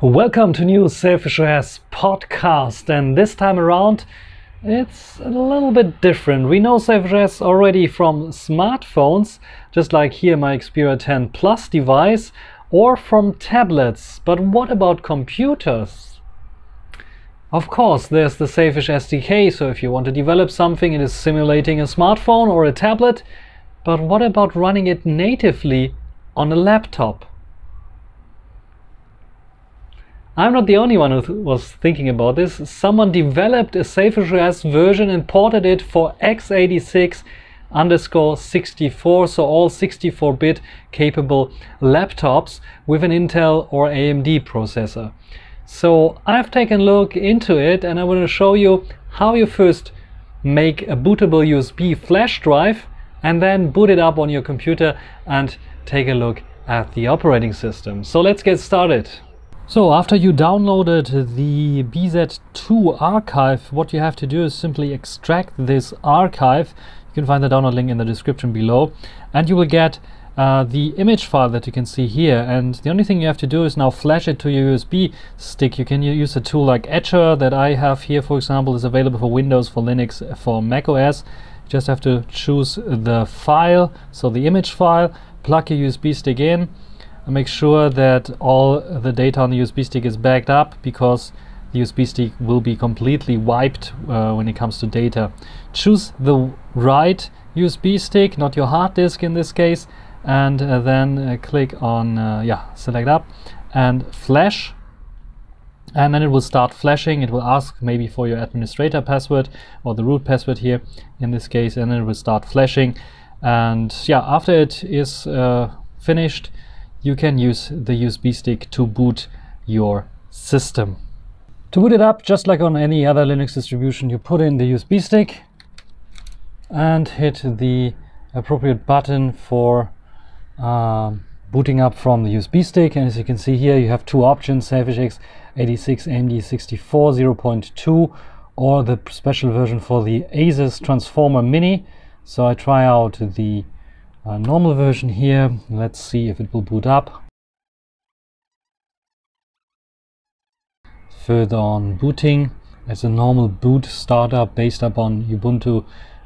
Welcome to new Sailfish OS podcast, and this time around it's a little bit different. We know Sailfish OS already from smartphones, just like here my Xperia 10 Plus device, or from tablets. But what about computers? Of course, there's the Sailfish SDK, so if you want to develop something, it is simulating a smartphone or a tablet. But what about running it natively on a laptop? I'm not the only one who th was thinking about this. Someone developed a Sailfish OS version and ported it for x86 underscore 64, so all 64-bit capable laptops with an Intel or AMD processor. So I've taken a look into it and I want to show you how you first make a bootable USB flash drive and then boot it up on your computer and take a look at the operating system. So let's get started. So after you downloaded the BZ2 archive, what you have to do is simply extract this archive. You can find the download link in the description below and you will get uh, the image file that you can see here and the only thing you have to do is now flash it to your USB stick. You can use a tool like Etcher that I have here for example is available for Windows, for Linux, for Mac OS. You just have to choose the file, so the image file, plug your USB stick in make sure that all the data on the USB stick is backed up because the USB stick will be completely wiped uh, when it comes to data. Choose the right USB stick, not your hard disk in this case, and uh, then uh, click on, uh, yeah, select up and flash. And then it will start flashing. It will ask maybe for your administrator password or the root password here in this case, and then it will start flashing. And yeah, after it is uh, finished, you can use the USB stick to boot your system. To boot it up, just like on any other Linux distribution, you put in the USB stick and hit the appropriate button for um, booting up from the USB stick. And as you can see here, you have two options, Sailfish x 86 AMD 64 0.2 or the special version for the Asus Transformer Mini. So I try out the a normal version here. Let's see if it will boot up. Further on booting, it's a normal boot startup based upon Ubuntu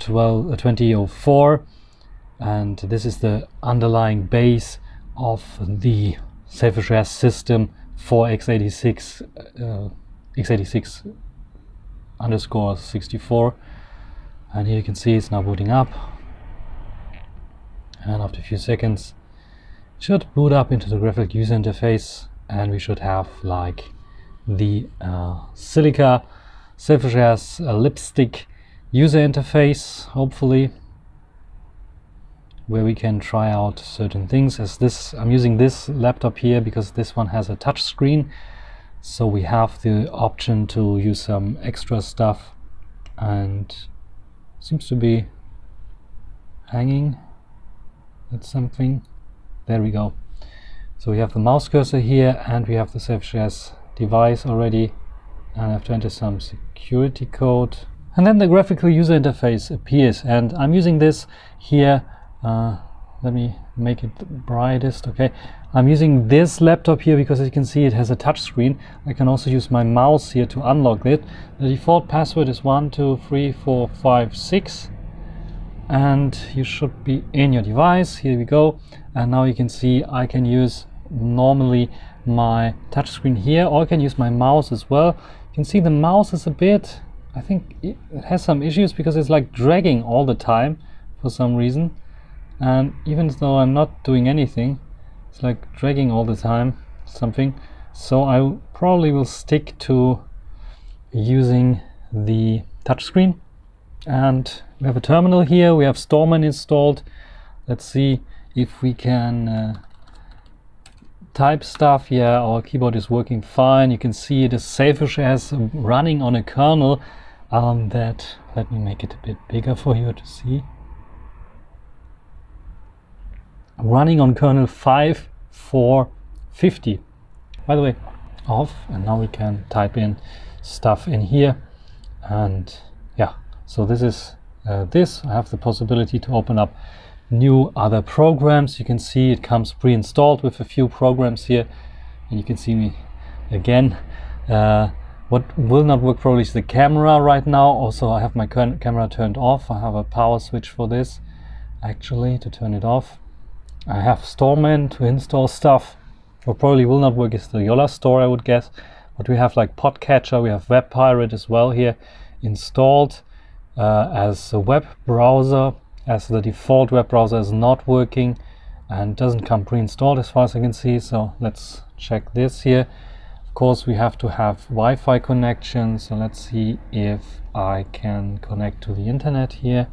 12, uh, 2004 and this is the underlying base of the Sailfish system for x86 uh, x86 underscore 64 and here you can see it's now booting up and after a few seconds should boot up into the graphical user interface and we should have like the uh, Silica Sailfish OS uh, lipstick user interface hopefully where we can try out certain things. As this I'm using this laptop here because this one has a touch screen so we have the option to use some extra stuff and seems to be hanging something. There we go. So we have the mouse cursor here and we have the OS device already. And I have to enter some security code. And then the graphical user interface appears and I'm using this here. Uh, let me make it brightest okay? I'm using this laptop here because as you can see it has a touch screen I can also use my mouse here to unlock it. The default password is one two three four five six and you should be in your device. Here we go. And now you can see I can use normally my touchscreen here or I can use my mouse as well. You can see the mouse is a bit I think it has some issues because it's like dragging all the time for some reason. And even though I'm not doing anything it's like dragging all the time something. So I probably will stick to using the touchscreen and we have a terminal here. We have Storeman installed. Let's see if we can uh, type stuff. Yeah our keyboard is working fine. You can see it is Sailfish OS running on a kernel. Um, that let me make it a bit bigger for you to see. Running on kernel 5450 by the way off. And now we can type in stuff in here. And so this is uh, this. I have the possibility to open up new other programs. You can see it comes pre-installed with a few programs here and you can see me again. Uh, what will not work probably is the camera right now. Also I have my camera turned off. I have a power switch for this actually to turn it off. I have Storeman to install stuff. What probably will not work is the Jolla store I would guess. But we have like Podcatcher. We have Web Pirate as well here installed uh, as a web browser as the default web browser is not working and doesn't come pre-installed as far as I can see. So let's check this here. Of course we have to have Wi-Fi connection. So let's see if I can connect to the internet here.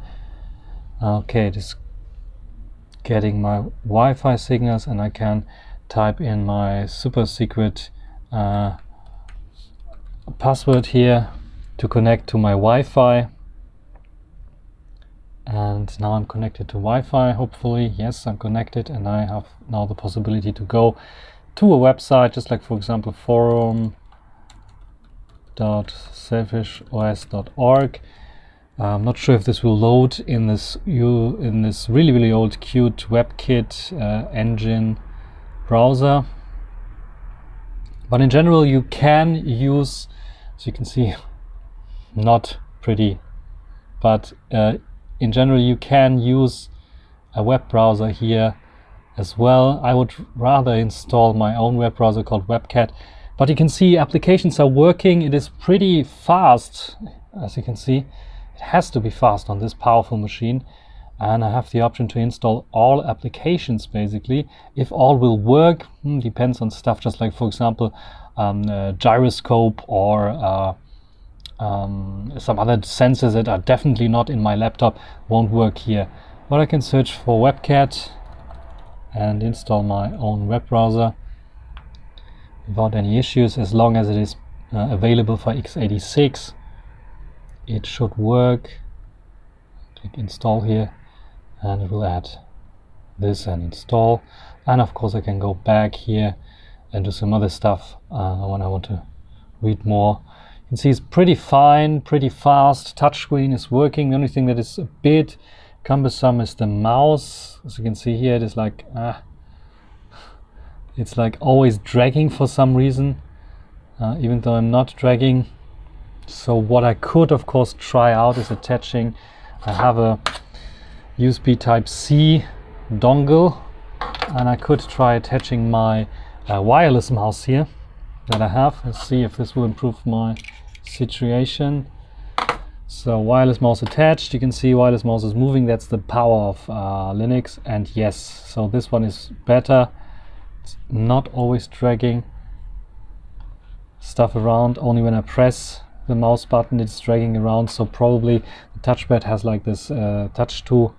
Okay just getting my Wi-Fi signals and I can type in my super secret uh, password here to connect to my Wi-Fi and now I'm connected to Wi-Fi hopefully. Yes I'm connected and I have now the possibility to go to a website just like for example forum.sailfishos.org I'm not sure if this will load in this you in this really really old Qt WebKit uh, engine browser. But in general you can use as you can see not pretty but uh, in general you can use a web browser here as well. I would rather install my own web browser called WebCat. But you can see applications are working. It is pretty fast, as you can see. It has to be fast on this powerful machine. And I have the option to install all applications basically. If all will work, hmm, depends on stuff, just like for example, um, uh, gyroscope or uh, um, some other sensors that are definitely not in my laptop won't work here. But I can search for WebCat and install my own web browser without any issues. As long as it is uh, available for x86 it should work. Click install here and it will add this and install. And of course I can go back here and do some other stuff uh, when I want to read more can see it's pretty fine, pretty fast. Touchscreen is working. The only thing that is a bit cumbersome is the mouse. As you can see here, it is like, ah, it's like always dragging for some reason, uh, even though I'm not dragging. So what I could, of course, try out is attaching. I have a USB Type-C dongle, and I could try attaching my uh, wireless mouse here that I have. Let's see if this will improve my situation. So wireless mouse attached, you can see wireless mouse is moving, that's the power of uh, Linux. And yes, so this one is better. It's not always dragging stuff around, only when I press the mouse button it's dragging around. So probably the touchpad has like this uh, touch to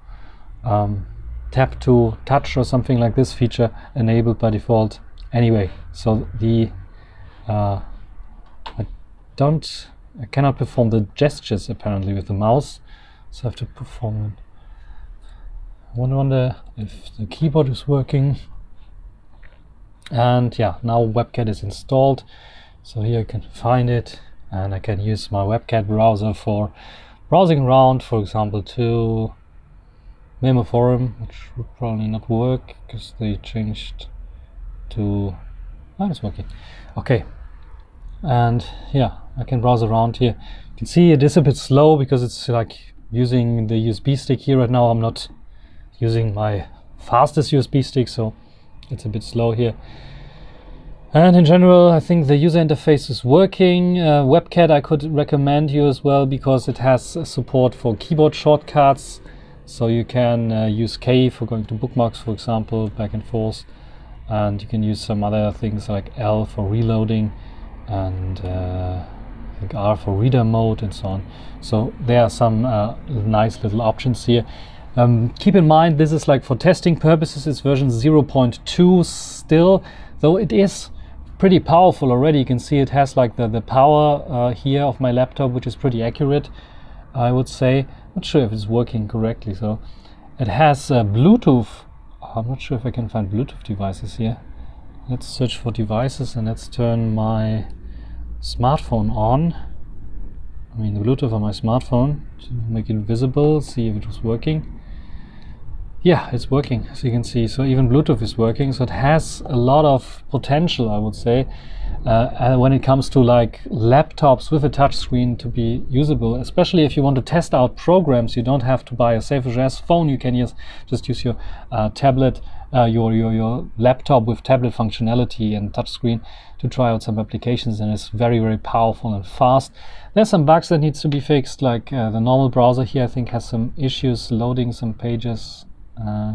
um, tap to touch or something like this feature enabled by default. Anyway, so the uh, don't I cannot perform the gestures apparently with the mouse. So I have to perform it. I wonder if the keyboard is working. And yeah now WebCat is installed. So here I can find it and I can use my WebCat browser for browsing around for example to Maemo forum which would probably not work because they changed to oh it's working. Okay and yeah I can browse around here. You can see it is a bit slow because it's like using the USB stick here right now. I'm not using my fastest USB stick so it's a bit slow here. And in general I think the user interface is working. Uh, WebCat I could recommend you as well because it has support for keyboard shortcuts. So you can uh, use K for going to bookmarks for example back and forth. And you can use some other things like L for reloading and uh, think R for reader mode and so on. So there are some uh, nice little options here. Um, keep in mind this is like for testing purposes it's version 0.2 still though it is pretty powerful already you can see it has like the, the power uh, here of my laptop which is pretty accurate I would say not sure if it's working correctly so it has uh, Bluetooth I'm not sure if I can find Bluetooth devices here let's search for devices and let's turn my smartphone on I mean the Bluetooth on my smartphone to make it visible see if it was working yeah, it's working as you can see. So even Bluetooth is working. So it has a lot of potential, I would say, uh, when it comes to like laptops with a touchscreen to be usable. Especially if you want to test out programs, you don't have to buy a Safe phone. You can use, just use your uh, tablet, uh, your your your laptop with tablet functionality and touchscreen to try out some applications, and it's very very powerful and fast. There's some bugs that needs to be fixed, like uh, the normal browser here. I think has some issues loading some pages uh,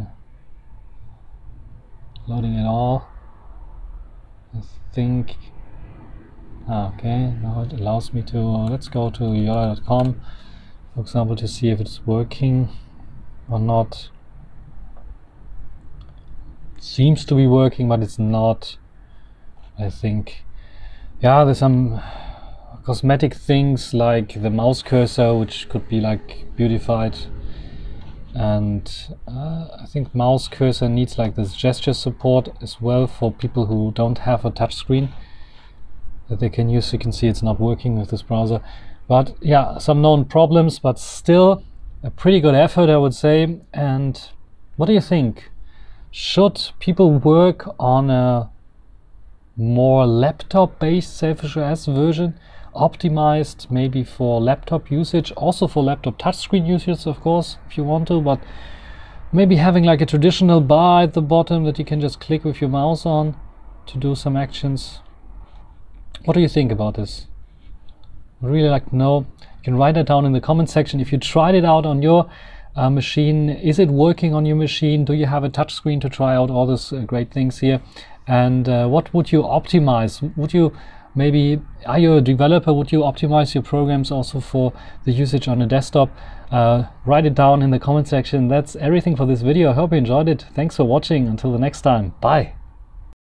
loading it all I think ah, okay now it allows me to let's go to jolla.com for example to see if it's working or not seems to be working but it's not I think yeah there's some cosmetic things like the mouse cursor which could be like beautified and uh, I think mouse cursor needs like this gesture support as well for people who don't have a touch screen that they can use. You can see it's not working with this browser. But yeah, some known problems, but still a pretty good effort, I would say. And what do you think? Should people work on a more laptop-based Sailfish OS version? optimized maybe for laptop usage, also for laptop touchscreen usage, of course, if you want to, but maybe having like a traditional bar at the bottom that you can just click with your mouse on to do some actions. What do you think about this? Really like know. You can write that down in the comment section. If you tried it out on your uh, machine, is it working on your machine? Do you have a touchscreen to try out all these uh, great things here? And uh, what would you optimize? Would you maybe are you a developer? Would you optimize your programs also for the usage on a desktop? Uh, write it down in the comment section. That's everything for this video. I hope you enjoyed it. Thanks for watching. Until the next time. Bye